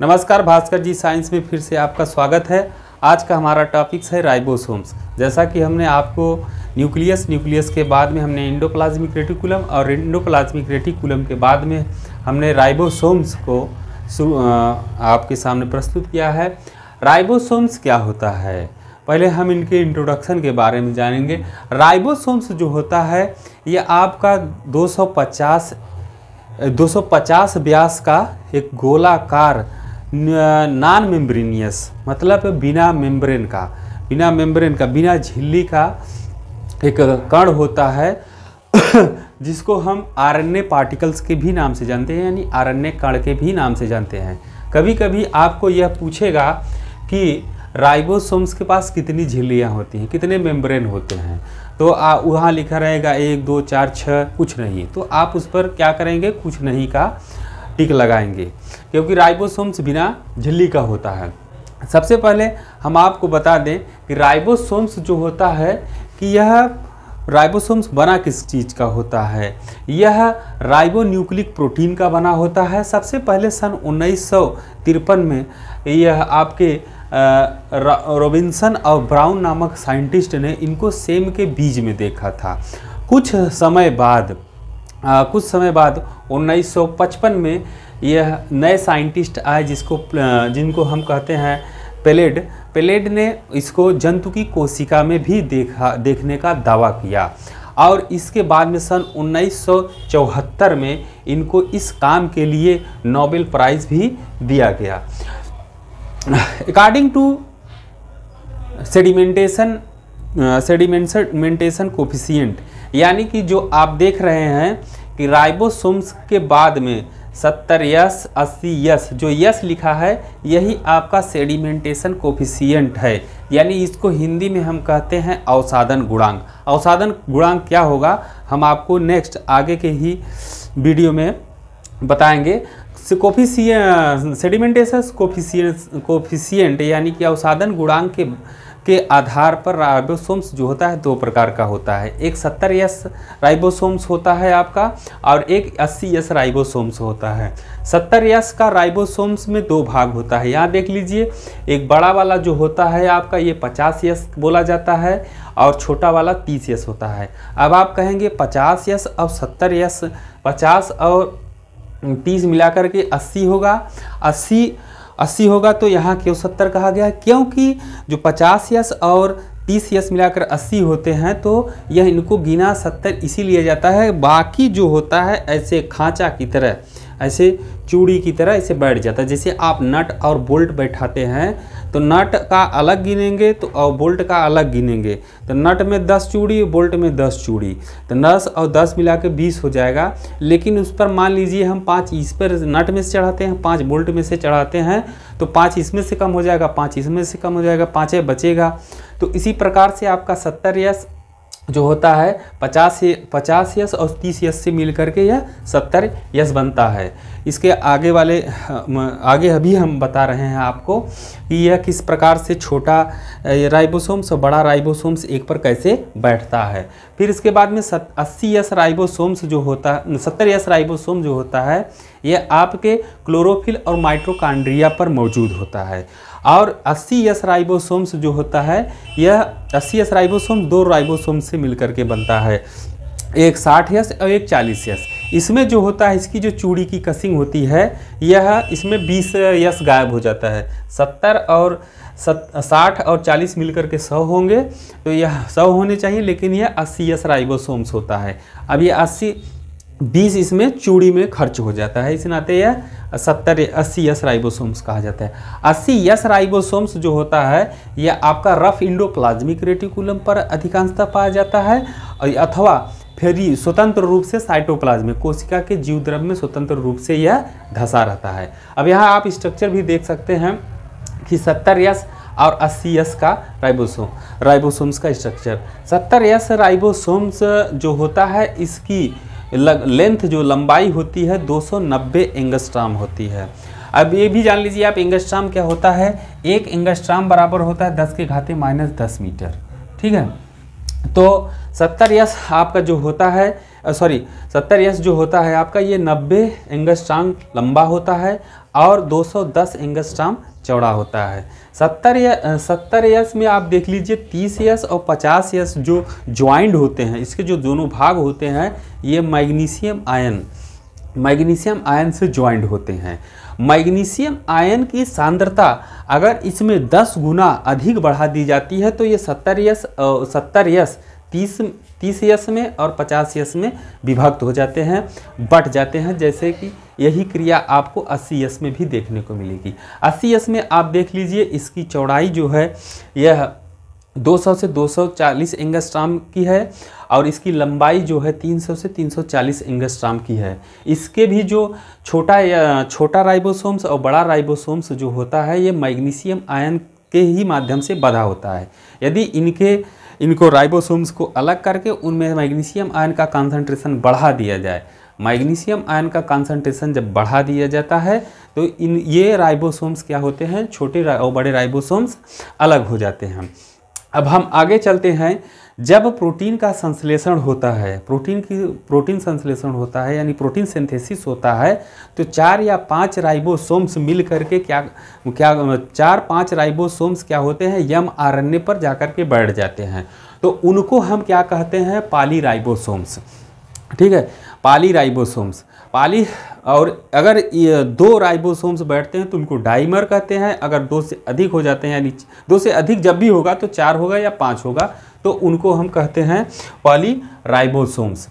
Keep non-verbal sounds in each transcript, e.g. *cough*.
नमस्कार, भास्कर जी, साइंस में फिर से आपका स्वागत है। आज का हमारा टॉपिक्स है राइबोसोम्स जैसा कि हमने आपको न्यूक्लियस न्यूक्लियस के बाद में हमने इंडोप्लाज्मिक रेटिकुलम और इंडोप्लाज्मिक रेटिकुलम के बाद में हमने राइबोसोम्स को आपके सामने प्रस्तुत किया है। राइबोसोम्स क्या होता है? पहले हम इनके इंट्रोडक्शन के बारे में जानेंगे। राइबोसोम्स जो होता है, ये आपका 250 250 व्यास का एक गोलाकार नॉन मेम्ब्रेनियस मतलब बिना मेम्ब्रेन का। बिना मेम्ब्रेन का, बिना झिल्ली का एक कण होता है, *coughs* जिसको हम आरएनए पार्टिकल्स के भी नाम से जानते हैं, यानी आरएनए कण के भी नाम से जानते हैं। कभी कभी आपको यह पूछेगा कि राइबोसोम्स के पास कितनी झिल्लियाँ होती हैं, कितने मेम्ब्रेन होते हैं? तो वहाँ लिखा रहेगा, एक, दो, चार छः कुछ नहीं। तो आप उस पर क्या करेंगे? कुछ नहीं का टिक लगाएँगे। क्योंकि राइबोसोम्स बिना झिल्ली का होता है। सबसे पहले हम आपको बता दें कि राइबोसोम्स जो होता है कि यह राइबोसोम्स बना किस चीज़ का होता है? यह राइबोन्यूक्लिक प्रोटीन का बना होता है। सबसे पहले सन उन्नीस सौ तिरपन में यह आपके रॉबिन्सन और ब्राउन नामक साइंटिस्ट ने इनको सेम के बीज में देखा था। कुछ समय बाद आ, कुछ समय बाद 1955 में यह नए साइंटिस्ट आए जिसको जिनको हम कहते हैं पेलेड। पेलेड ने इसको जंतु की कोशिका में भी देखा, देखने का दावा किया। और इसके बाद में सन 1974 में इनको इस काम के लिए नोबेल प्राइज़ भी दिया गया। According to sedimentation sedimentation coefficient यानी कि जो आप देख रहे हैं कि राइबोसोम्स के बाद में 70 यस 80 यस। जो यस लिखा है, यही आपका सेडिमेंटेशन कोफिशियंट है। यानी इसको हिंदी में हम कहते हैं अवसादन गुणांक। अवसादन गुणांक क्या होगा? हम आपको नेक्स्ट आगे के ही वीडियो में बताएँगे। सेडिमेंटेशन कोफिशियंट कोफिशियंट यानी कि अवसादन गुणांक के के आधार पर राइबोसोम्स जो होता है दो प्रकार का होता है। एक 70 यस राइबोसोम्स होता है आपका और एक 80 यस राइबोसोम्स होता है। 70 यस का राइबोसोम्स में दो भाग होता है। यहाँ देख लीजिए, एक बड़ा वाला जो होता है आपका, ये 50 यस बोला जाता है और छोटा वाला 30 यस होता है। अब आप कहेंगे 50 यस और 70 यस 50 और तीस मिलाकर के अस्सी होगा। अस्सी अस्सी होगा तो यहाँ क्यों सत्तर कहा गया? है क्योंकि जो पचास यस और तीस यस मिलाकर अस्सी होते हैं तो यह इनको गिना सत्तर इसीलिए जाता है। बाकी जो होता है, ऐसे खांचा की तरह। ऐसे चूड़ी की तरह ऐसे बैठ जाता है। जैसे आप नट और बोल्ट बैठाते हैं तो नट का अलग गिनेंगे तो और बोल्ट का अलग गिनेंगे। तो नट में दस चूड़ी, बोल्ट में दस चूड़ी। तो दस और दस मिला के बीस हो जाएगा। लेकिन उस पर मान लीजिए हम पाँच इस पर नट में से चढ़ाते हैं, पाँच बोल्ट में से चढ़ाते हैं तो पाँच इसमें से कम हो जाएगा, पाँच इसमें से कम हो जाएगा, पाँचें बचेगा। तो इसी प्रकार से आपका सत्तर यस जो होता है, पचास पचास यस और तीस यस से मिल करके यह सत्तर यस बनता है। इसके आगे वाले आगे अभी हम बता रहे हैं आपको यह किस प्रकार से छोटा राइबोसोम्स और बड़ा राइबोसोम्स एक पर कैसे बैठता है। फिर इसके बाद में सत, अस्सी यस राइबोसोम्स जो होता है सत्तर यस राइबोसोम जो होता है, यह आपके क्लोरोफिल और माइट्रोकांड्रिया पर मौजूद होता है। और 80 यस राइबोसोम्स जो होता है, यह 80 यस राइबोसोम दो राइबोसोम से मिलकर के बनता है। एक 60 यस और एक 40 यस इसमें जो होता है, इसकी जो चूड़ी की कसिंग होती है, यह इसमें 20 यश गायब हो जाता है। 70 और सत, साठ और 40 मिलकर के 100 होंगे तो यह 100 होने चाहिए, लेकिन यह 80 यश राइबोसोम्स होता है। अब ये 80 बीस इसमें चूड़ी में खर्च हो जाता है। इस नाते यह सत्तर, अस्सी यस राइबोसोम्स कहा जाता है। अस्सी यस राइबोसोम्स जो होता है, यह आपका रफ इंडोप्लाज्मिक रेटिकुलम पर अधिकांशतः पाया जाता है, अथवा फिर स्वतंत्र रूप से साइटोप्लाज्म कोशिका के जीव द्रव्य में स्वतंत्र रूप से यह धसा रहता है। अब यहाँ आप स्ट्रक्चर भी देख सकते हैं कि सत्तर यस और 80 यस का राइबोसोम राइबोसोम्स का स्ट्रक्चर 70 यस राइबोसोम्स जो होता है, इसकी लेंथ जो लंबाई होती है 290 एंगस्ट्राम होती है। अब ये भी जान लीजिए आप, एंगस्ट्राम क्या होता है? एक एंगस्ट्राम बराबर होता है 10 के घाते माइनस दस मीटर। ठीक है? तो 70 यस आपका जो होता है सॉरी सत्तर यस जो होता है आपका, ये नब्बे एंगस्ट्राम लंबा होता है और 210 एंगस्ट्राम चौड़ा होता है। सत्तर या सत्तर यस में आप देख लीजिए, तीस यस और पचास यस जो ज्वाइंट होते हैं, इसके जो दोनों भाग होते हैं, ये मैग्नीशियम आयन मैग्नीशियम आयन से ज्वाइंट होते हैं। मैग्नीशियम आयन की सांद्रता अगर इसमें 10 गुना अधिक बढ़ा दी जाती है तो ये सत्तर यस सत्तर यस तीस तीस यश में और पचास यश में विभक्त हो जाते हैं, बट जाते हैं, जैसे कि यही क्रिया आपको अस्सी यश में भी देखने को मिलेगी। अस्सी यश में आप देख लीजिए, इसकी चौड़ाई जो है, यह 200 से 240 एंगस्ट्राम की है और इसकी लंबाई जो है 300 से 340 एंगस्ट्राम की है। इसके भी जो छोटा छोटा राइबोसोम्स और बड़ा राइबोसोम्स जो होता है, ये मैग्नीशियम आयन के ही माध्यम से बधा होता है। यदि इनके इनको राइबोसोम्स को अलग करके उनमें मैग्नीशियम आयन का कॉन्सेंट्रेशन बढ़ा दिया जाए। मैग्नीशियम आयन का कॉन्सेंट्रेशन जब बढ़ा दिया जाता है तो इन ये राइबोसोम्स क्या होते हैं? छोटे और बड़े राइबोसोम्स अलग हो जाते हैं। अब हम आगे चलते हैं। जब प्रोटीन का संश्लेषण होता है, प्रोटीन की, प्रोटीन संश्लेषण होता है, यानी प्रोटीन सिंथेसिस होता है तो चार या पाँच राइबोसोम्स मिल करके क्या क्या, चार पाँच राइबोसोम्स क्या होते हैं? यम आरण्य पर जाकर के बैठ जाते हैं। तो उनको हम क्या कहते हैं? पाली राइबोसोम्स ठीक है? पाली राइबोसोम्स पाली, और अगर ये दो राइबोसोम्स बैठते हैं तो उनको डाइमर कहते हैं। अगर दो से अधिक हो जाते हैं, यानी दो से अधिक जब भी होगा तो चार होगा या पाँच होगा। तो उनको हम कहते हैं पॉली राइबोसोम्स।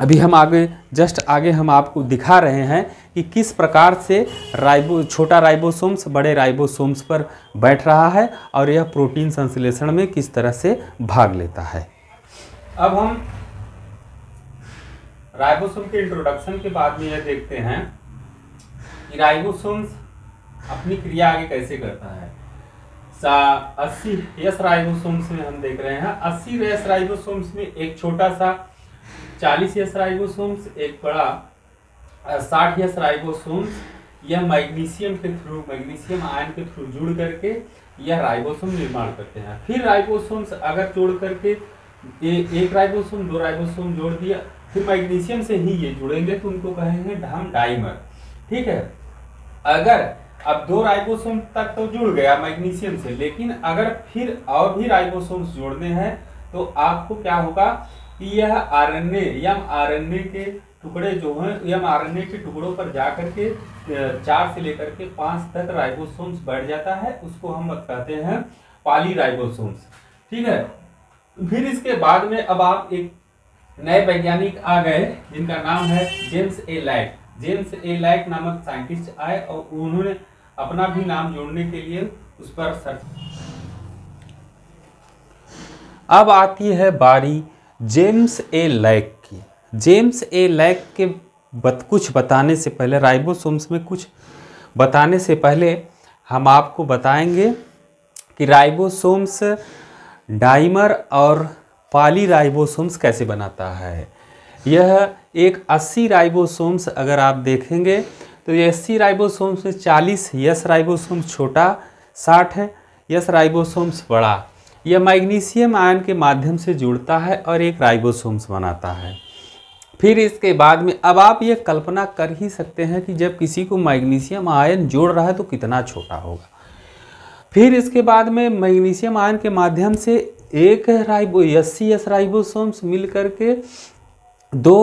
अभी हम आगे, जस्ट आगे हम आपको दिखा रहे हैं कि किस प्रकार से राइबो, छोटा राइबोसोम्स बड़े राइबोसोम्स पर बैठ रहा है और यह प्रोटीन संश्लेषण में किस तरह से भाग लेता है। अब हम राइबोसोम के इंट्रोडक्शन के बाद में यह देखते हैं कि राइबोसोम्स अपनी क्रिया आगे कैसे करता है। में हम देख रहे हैं। राइबोसोम्स में एक छोटा सा राइबोसोम्स एक बड़ा राइबोसोम्स यह मैग्नीशियम के थ्रू मैग्नीशियम आयन के थ्रू जुड़ करके यह राइबोसोम निर्माण करते हैं। फिर राइबोसोम्स अगर जोड़ करके ए, एक राइबोसोम दो राइबोसोम जोड़ दिया फिर मैग्नीशियम से ही ये जुड़ेंगे तो उनको कहेंगे हम डाइमर। ठीक है? अगर अब दो राइबोसोम तक तो जुड़ गया मैग्नीशियम से, लेकिन अगर फिर और भी राइबोसोम्स जोड़ने हैं तो आपको क्या होगा कि यह आरएनए, यम आरएनए के टुकड़े जो हैं, यम आरएनए के टुकड़ों पर जाकर के चार से लेकर के पाँच तक राइबोसोम्स बढ़ जाता है, उसको हम कहते हैं पाली राइबोसोम्स ठीक है? फिर इसके बाद में अब आप एक नए वैज्ञानिक आ गए, जिनका नाम है James A Lake. James A Lake नामक साइंटिस्ट आए और उन्होंने अपना भी नाम जोड़ने के लिए उस पर सर्च अब आती है बारी जेम्स ए लैक की। जेम्स ए लैक के बत, कुछ बताने से पहले राइबोसोम्स में कुछ बताने से पहले हम आपको बताएँगे कि राइबोसोम्स डाइमर और पाली राइबोसोम्स कैसे बनाता है। यह एक 80 राइबोसोम्स अगर आप देखेंगे तो ये अस्सी राइबोसोम्स में 40 यस राइबोसोम्स छोटा 60 है यस राइबोसोम्स बड़ा। यह मैग्नीशियम आयन के माध्यम से जुड़ता है और एक राइबोसोम्स बनाता है। फिर इसके बाद में, अब आप ये कल्पना कर ही सकते हैं कि जब किसी को मैग्नीशियम आयन जोड़ रहा है तो कितना छोटा होगा। फिर इसके बाद में मैग्नीशियम आयन के माध्यम से एक राइबो अस्सी एस राइबोसोम्स मिल करके दो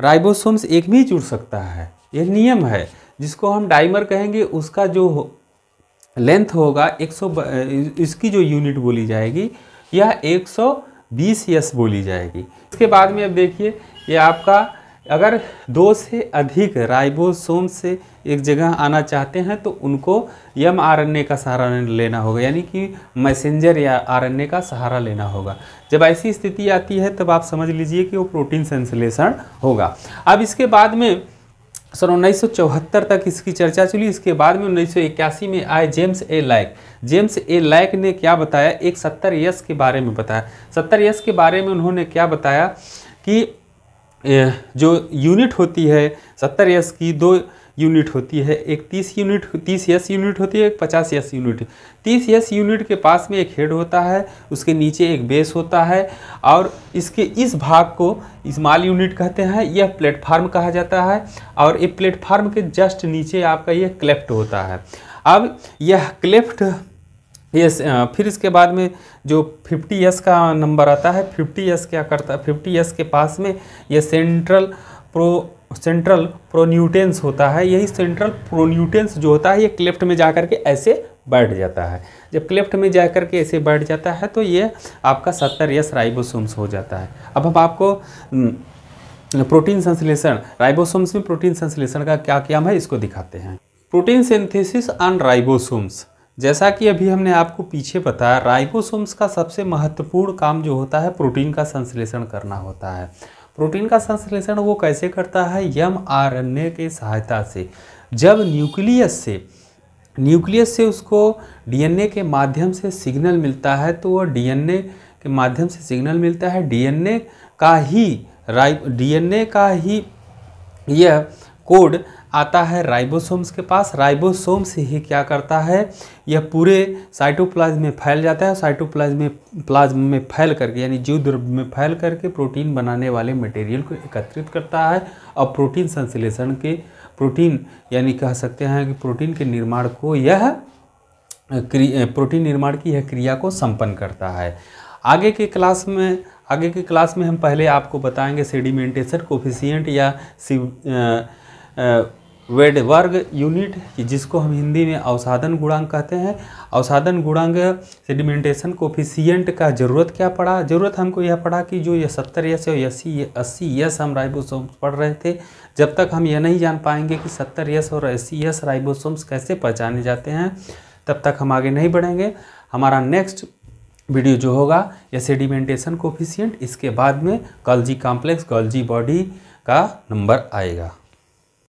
राइबोसोम्स एक भी जुड़ सकता है। यह नियम है। जिसको हम डाइमर कहेंगे, उसका जो लेंथ होगा 100 इसकी जो यूनिट बोली जाएगी, यह 120 यस बोली जाएगी। इसके बाद में अब देखिए, ये आपका, अगर दो से अधिक राइबोसोम से एक जगह आना चाहते हैं तो उनको यम आर का सहारा लेना होगा। यानी कि मैसेंजर या आरएनए का सहारा लेना होगा। जब ऐसी स्थिति आती है, तब आप समझ लीजिए कि वो प्रोटीन संश्लेषण होगा। अब इसके बाद में सन उन्नीस तक इसकी चर्चा चली। इसके बाद में उन्नीस सौ इक्यासी में आए James A Lake James A Lake ने क्या बताया? एक सत्तर यस के बारे में बताया। सत्तर यश के बारे में उन्होंने क्या बताया कि जो यूनिट होती है सत्तर यस की, दो यूनिट होती है, एक तीस यूनिट, तीस यस यूनिट होती है, एक पचास यस यूनिट। तीस यस यूनिट के पास में एक हेड होता है, उसके नीचे एक बेस होता है और इसके इस भाग को स्मॉल यूनिट कहते हैं, यह प्लेटफार्म कहा जाता है और ये प्लेटफार्म के जस्ट नीचे आपका यह क्लेफ्ट होता है। अब यह क्लेफ्ट, यस फिर इसके बाद में जो 50 एस का नंबर आता है 50 एस क्या करता है 50 एस के पास में यह सेंट्रल प्रो सेंट्रल प्रोन्यूटेंस होता है, यही सेंट्रल प्रोन्यूटेंस जो होता है, ये क्लेफ्ट में जा करके ऐसे बैठ जाता है। जब क्लेफ्ट में जा करके ऐसे बैठ जाता है तो ये आपका सत्तर यस राइबोसोम्स हो जाता है। अब हम आपको प्रोटीन संश्लेषण, राइबोसोम्स में प्रोटीन संश्लेषण का क्या क्या है, इसको दिखाते हैं। प्रोटीन सिंथेसिस ऑन राइबोसोम्स जैसा कि अभी हमने आपको पीछे बताया, राइबोसोम्स का सबसे महत्वपूर्ण काम जो होता है, प्रोटीन का संश्लेषण करना होता है। प्रोटीन का संश्लेषण वो कैसे करता है? यम आर के सहायता से। जब न्यूक्लियस से न्यूक्लियस से उसको डीएनए के माध्यम से सिग्नल मिलता है तो वह डीएनए के माध्यम से सिग्नल मिलता है। डीएनए का ही राइ डीएनए का ही यह कोड आता है राइबोसोम्स के पास। राइबोसोम्स ही क्या करता है? यह पूरे साइटोप्लाज्म में फैल जाता है साइटोप्लाज्म में, प्लाज्म में फैल करके, यानी जीव द्रव्य में फैल करके प्रोटीन बनाने वाले मटेरियल को एकत्रित करता है और प्रोटीन संश्लेषण के, प्रोटीन, यानी कह सकते हैं कि प्रोटीन के निर्माण को यह प्रोटीन निर्माण की यह क्रिया को संपन्न करता है। आगे के क्लास में, आगे के क्लास में हम पहले आपको बताएँगे सेडिमेंटेशन कोफिशियंट या वेड वर्ग यूनिट, जिसको हम हिंदी में अवसादन गुणांक कहते हैं। अवसादन गुणांक सेडिमेंटेशन कोफिशियंट का ज़रूरत क्या पड़ा? ज़रूरत हमको यह पड़ा कि जो ये सत्तर यस और अस्सी अस्सी यस हम राइबोसोम्स पढ़ रहे थे, जब तक हम यह नहीं जान पाएँगे कि सत्तर यस और अस्सी यस राइबोसोम्स कैसे पहचाने जाते हैं, तब तक हम आगे नहीं बढ़ेंगे। हमारा नेक्स्ट वीडियो जो होगा, यह सेडिमेंटेशन कोफिशियंट इसके बाद में गल्जी कॉम्प्लेक्स गल्जी बॉडी का नंबर आएगा।